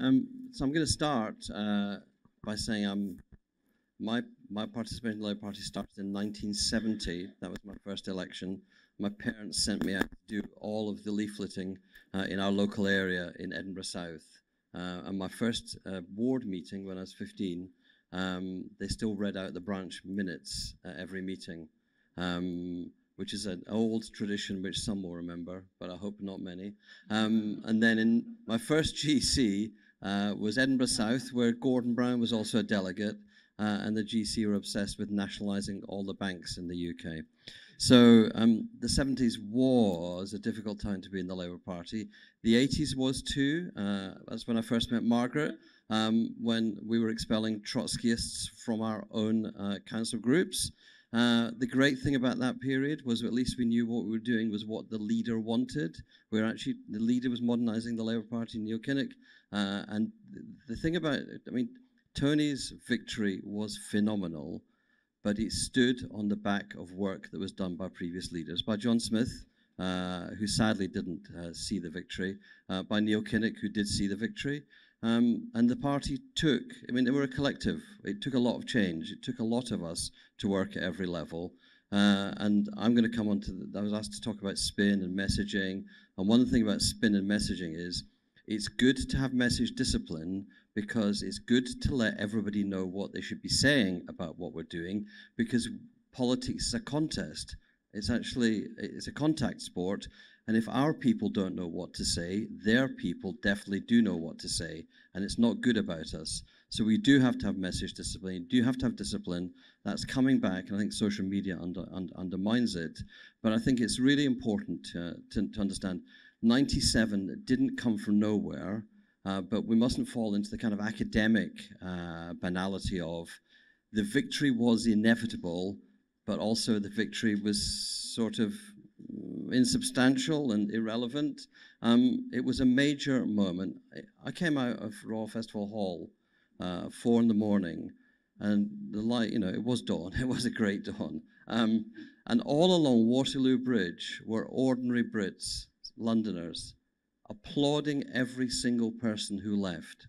Um, so I'm going to start uh, by saying I'm my my participation in the Labour Party started in 1970. That was my first election. My parents sent me out to do all of the leafleting uh, in our local area in Edinburgh South. Uh, and my first uh, ward meeting when I was 15, um, they still read out the branch minutes at every meeting, um, which is an old tradition which some will remember, but I hope not many. Um, and then in my first GC uh, was Edinburgh South, where Gordon Brown was also a delegate uh, and the GC were obsessed with nationalising all the banks in the UK. So um, the 70s was a difficult time to be in the Labour Party. The 80s was too. Uh, that's when I first met Margaret, um, when we were expelling Trotskyists from our own uh, council groups. Uh, the great thing about that period was at least we knew what we were doing was what the leader wanted. We were actually, the leader was modernising the Labour Party, Neil Kinnock. Uh, and the thing about, I mean, Tony's victory was phenomenal, but it stood on the back of work that was done by previous leaders, by John Smith, uh, who sadly didn't uh, see the victory, uh, by Neil Kinnock, who did see the victory. Um, and the party took, I mean, they were a collective. It took a lot of change. It took a lot of us to work at every level. Uh, and I'm going to come on to, the, I was asked to talk about spin and messaging. And one thing about spin and messaging is it's good to have message discipline, because it's good to let everybody know what they should be saying about what we're doing because politics is a contest. It's actually it's a contact sport, and if our people don't know what to say, their people definitely do know what to say, and it's not good about us. So we do have to have message discipline. You do have to have discipline. That's coming back, and I think social media under, under, undermines it. But I think it's really important to, to, to understand 97 didn't come from nowhere. Uh, but we mustn't fall into the kind of academic uh, banality of the victory was inevitable, but also the victory was sort of insubstantial and irrelevant. Um, it was a major moment. I came out of Royal Festival Hall uh, four in the morning, and the light, you know, it was dawn. It was a great dawn. Um, and all along Waterloo Bridge were ordinary Brits, Londoners, applauding every single person who left.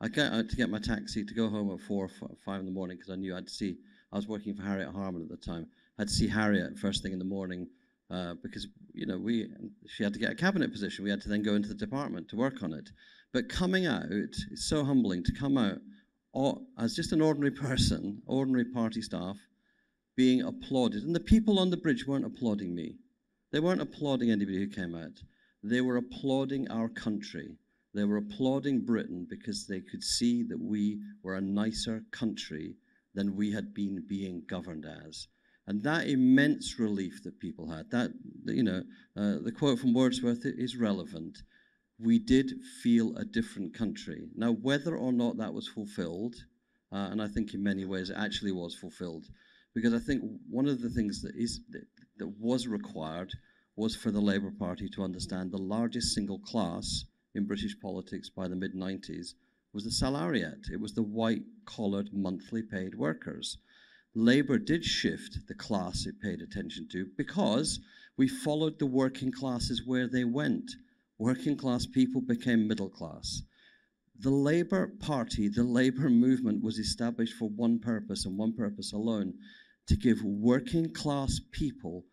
I got out to get my taxi to go home at four or five in the morning because I knew I'd see. I was working for Harriet Harman at the time. I'd see Harriet first thing in the morning uh, because you know we she had to get a cabinet position. We had to then go into the department to work on it. But coming out, it's so humbling to come out as just an ordinary person, ordinary party staff, being applauded. And the people on the bridge weren't applauding me. They weren't applauding anybody who came out. They were applauding our country. They were applauding Britain because they could see that we were a nicer country than we had been being governed as. And that immense relief that people had, that, you know, uh, the quote from Wordsworth is relevant. We did feel a different country. Now, whether or not that was fulfilled, uh, and I think in many ways it actually was fulfilled, because I think one of the things that is was required was for the Labour Party to understand the largest single class in British politics by the mid 90s was the salariat. It was the white collared monthly paid workers. Labour did shift the class it paid attention to because we followed the working classes where they went. Working class people became middle class. The Labour Party, the Labour movement was established for one purpose and one purpose alone to give working class people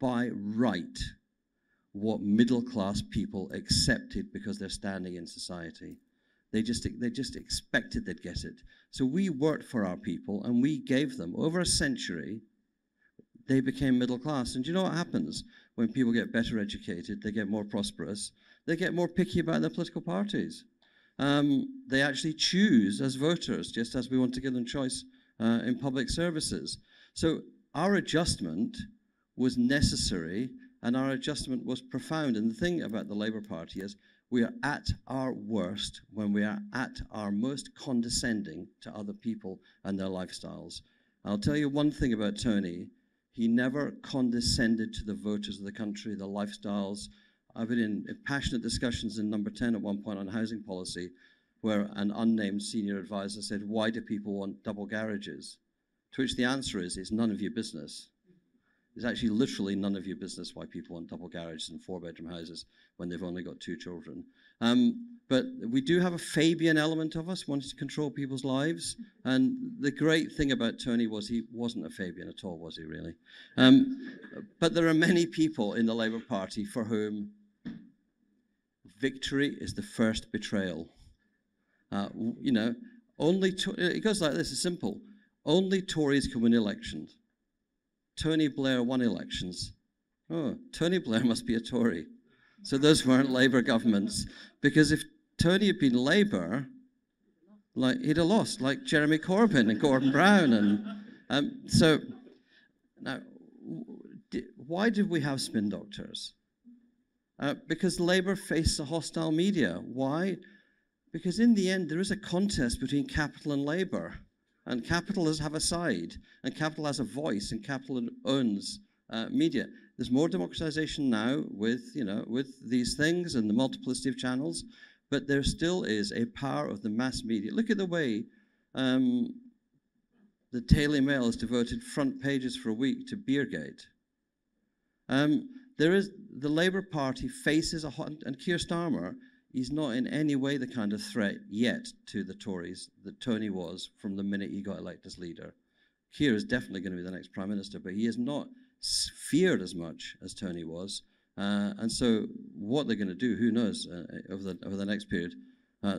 by right what middle class people accepted because their standing in society. They just, they just expected they'd get it. So we worked for our people and we gave them, over a century, they became middle class. And do you know what happens when people get better educated, they get more prosperous, they get more picky about their political parties? Um, they actually choose as voters, just as we want to give them choice uh, in public services. So our adjustment was necessary and our adjustment was profound. And the thing about the Labour Party is we are at our worst when we are at our most condescending to other people and their lifestyles. I'll tell you one thing about Tony. He never condescended to the voters of the country, the lifestyles. I've been in passionate discussions in number 10 at one point on housing policy, where an unnamed senior advisor said, Why do people want double garages? To which the answer is, It's none of your business. It's actually literally none of your business why people want double garages and four bedroom houses when they've only got two children. Um, but we do have a Fabian element of us, wanting to control people's lives. And the great thing about Tony was he wasn't a Fabian at all, was he really? Um, but there are many people in the Labour Party for whom victory is the first betrayal. Uh, you know, only to- it goes like this: it's simple. Only Tories can win elections. Tony Blair won elections. Oh, Tony Blair must be a Tory. So those weren't Labour governments. Because if Tony had been Labour, like he'd have lost, like Jeremy Corbyn and Gordon Brown, and um, so now, why did we have spin doctors? Uh, because Labour faced a hostile media. Why? Because in the end, there is a contest between capital and Labour, and capital has have a side, and capital has a voice, and capital owns uh, media. There's more democratization now with you know with these things and the multiplicity of channels, but there still is a power of the mass media. Look at the way um, the Daily Mail has devoted front pages for a week to Beergate. Um, there is the Labour Party faces a hot, and Keir Starmer is not in any way the kind of threat yet to the Tories that Tony was from the minute he got elected as leader. Keir is definitely going to be the next prime minister, but he is not feared as much as Tony was. Uh, and so, what they're going to do, who knows, uh, over, the, over the next period. Uh,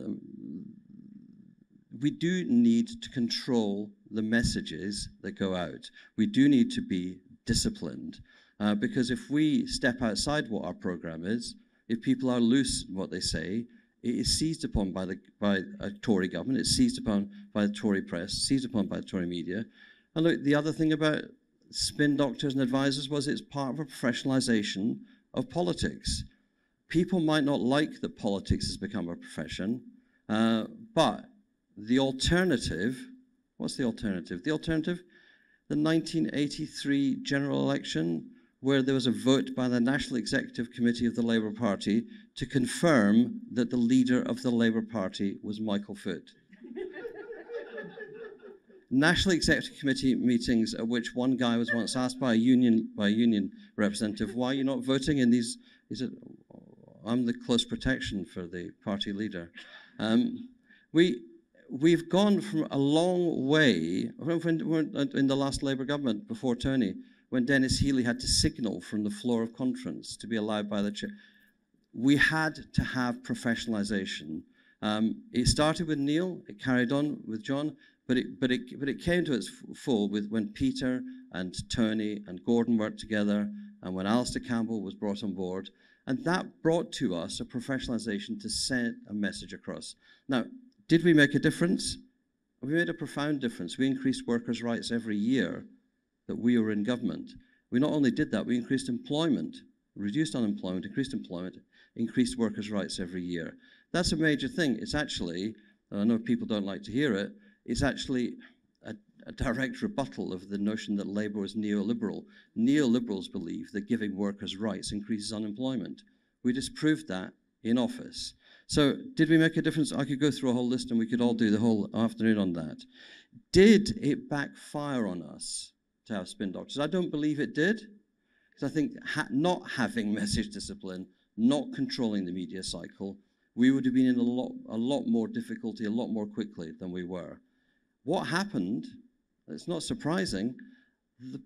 we do need to control the messages that go out. We do need to be disciplined. Uh, because if we step outside what our program is, if people are loose in what they say, it is seized upon by the by a Tory government, it's seized upon by the Tory press, seized upon by the Tory media. And look, the other thing about spin doctors and advisors was it's part of a professionalization of politics. People might not like that politics has become a profession, uh, but the alternative, what's the alternative? The alternative, the 1983 general election, where there was a vote by the National Executive Committee of the Labour Party to confirm that the leader of the Labour Party was Michael Foot. National Executive Committee meetings at which one guy was once asked by a union by a union representative, "Why are you not voting in these?" He said, "I'm the close protection for the party leader." Um, we we've gone from a long way in the last Labour government before Tony, when Denis Healey had to signal from the floor of conference to be allowed by the chair. We had to have professionalisation. Um, it started with Neil, it carried on with John, but it, but it, but it came to its full with when Peter and Tony and Gordon worked together, and when Alastair Campbell was brought on board, and that brought to us a professionalisation to send a message across. Now, did we make a difference? We made a profound difference. We increased workers' rights every year that we were in government. We not only did that, we increased employment, reduced unemployment, increased employment, increased workers' rights every year. That's a major thing. It's actually, I know people don't like to hear it, it's actually a, a direct rebuttal of the notion that Labour is neoliberal. Neoliberals believe that giving workers rights increases unemployment. We disproved that in office. So, did we make a difference? I could go through a whole list and we could all do the whole afternoon on that. Did it backfire on us to have spin doctors? I don't believe it did. Because I think ha- not having message discipline, not controlling the media cycle, we would have been in a lot, a lot more difficulty a lot more quickly than we were. What happened, it's not surprising, the,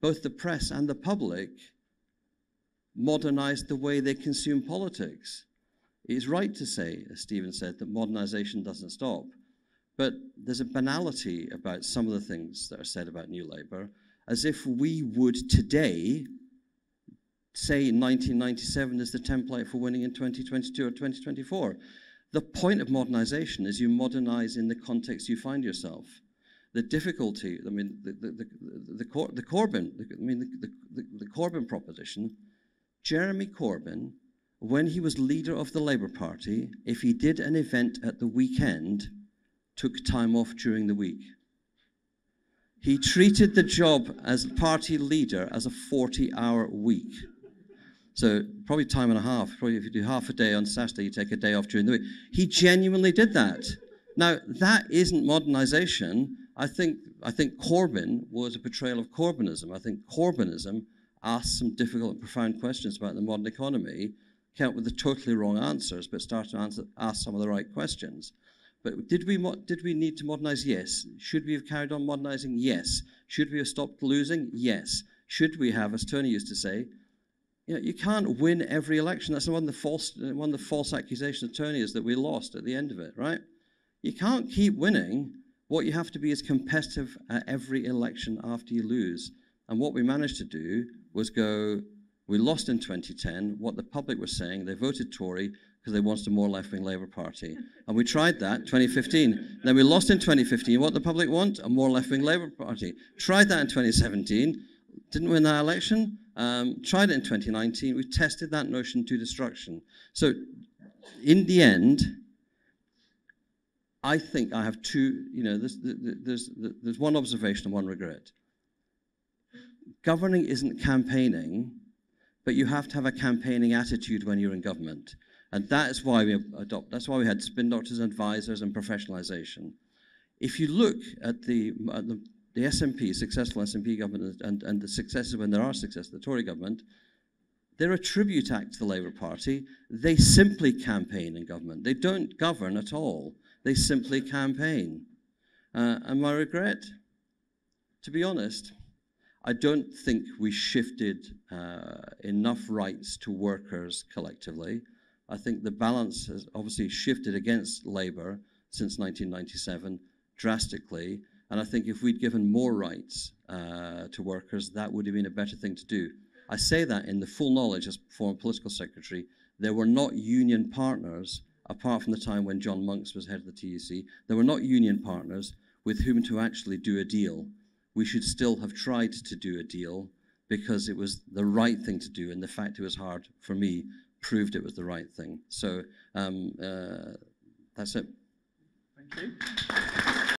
both the press and the public modernized the way they consume politics. It's right to say, as Stephen said, that modernization doesn't stop. But there's a banality about some of the things that are said about New Labour, as if we would today say 1997 is the template for winning in 2022 or 2024. The point of modernization is you modernize in the context you find yourself. The difficulty, I mean, the, the, the, the, Cor- the Corbyn, I mean, the, the, the Corbyn proposition, Jeremy Corbyn when he was leader of the Labour Party, if he did an event at the weekend, took time off during the week. He treated the job as party leader as a 40 hour week. So, probably time and a half. Probably if you do half a day on Saturday, you take a day off during the week. He genuinely did that. Now, that isn't modernization. I think, I think Corbyn was a portrayal of Corbynism. I think Corbynism asked some difficult and profound questions about the modern economy came up with the totally wrong answers, but started to answer, ask some of the right questions. But did we, did we need to modernize? Yes. Should we have carried on modernizing? Yes. Should we have stopped losing? Yes. Should we have, as Tony used to say, you know, you can't win every election. That's one of the false, one of the false accusations of Tony is that we lost at the end of it, right? You can't keep winning. What you have to be is competitive at every election after you lose. And what we managed to do was go, we lost in 2010. What the public was saying, they voted Tory because they wanted a more left-wing Labour Party. And we tried that 2015. Then we lost in 2015. What the public want? A more left-wing Labour Party. Tried that in 2017. Didn't win that election. Um, tried it in 2019. We tested that notion to destruction. So in the end, I think I have two, you know, there's, there's, there's one observation and one regret. Governing isn't campaigning, but you have to have a campaigning attitude when you're in government. And that is why we adopt, that's why we had spin doctors, advisors, and professionalization. If you look at the, at the, the SNP, successful SNP government, and, and the successes when there are successes, the Tory government, they're a tribute act to the Labour Party. They simply campaign in government. They don't govern at all. They simply campaign. Uh, and my regret, to be honest, I don't think we shifted uh, enough rights to workers collectively. I think the balance has obviously shifted against Labour since 1997 drastically. And I think if we'd given more rights uh, to workers, that would have been a better thing to do. I say that in the full knowledge as former political secretary, there were not union partners, apart from the time when John Monks was head of the TUC, there were not union partners with whom to actually do a deal. We should still have tried to do a deal because it was the right thing to do, and the fact it was hard for me proved it was the right thing. So um, uh, that's it. Thank you.